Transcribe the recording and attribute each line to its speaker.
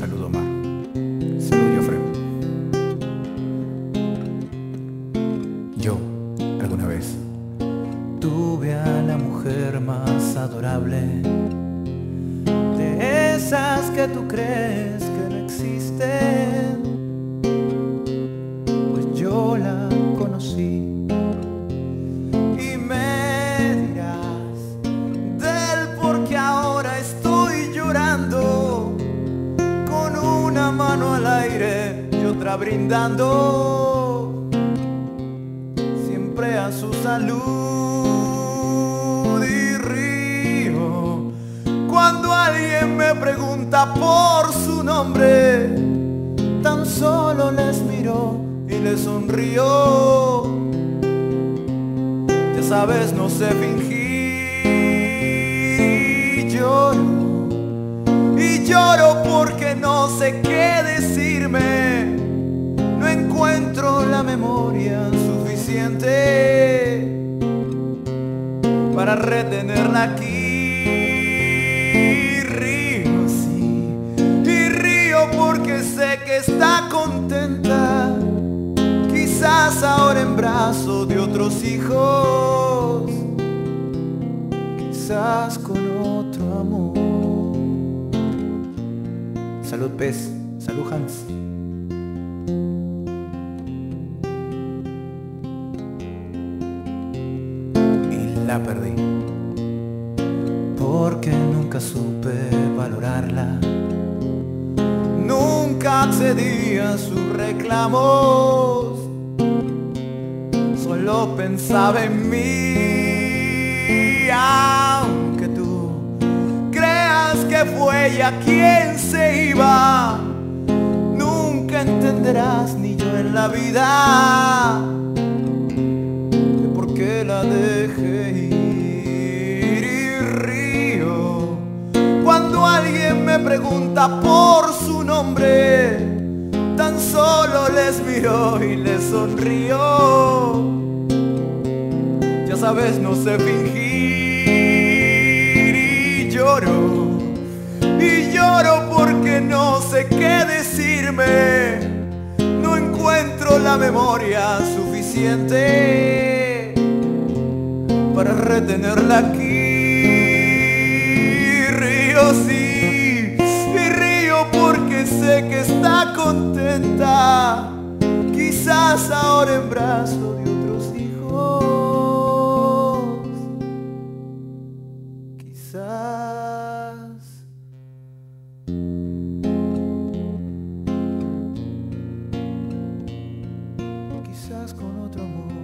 Speaker 1: Saludo Omar. Saludo Jofre. Yo, alguna vez, tuve a la mujer más adorable. De esas que tú crees brindando siempre a su salud y río cuando alguien me pregunta por su nombre tan solo les miro y les sonrío ya sabes, no sé fingir lloro. Y lloro porque no sé qué memoria suficiente para retenerla aquí. Río así. Y río porque sé que está contenta quizás ahora en brazos de otros hijos, quizás con otro amor. Salud pez, salud Hans. La perdí, porque nunca supe valorarla. Nunca accedí a sus reclamos solo pensaba en mí. Aunque tú creas que fue ella quien se iba, nunca entenderás ni yo en la vida y río. Cuando alguien me pregunta por su nombre, tan solo les miro y les sonrío. Ya sabes, no sé fingir y lloro. Y lloro porque no sé qué decirme. No encuentro la memoria suficiente para retenerla aquí. Río sí, y río porque sé que está contenta, quizás ahora en brazos de otros hijos. Quizás. Quizás con otro amor.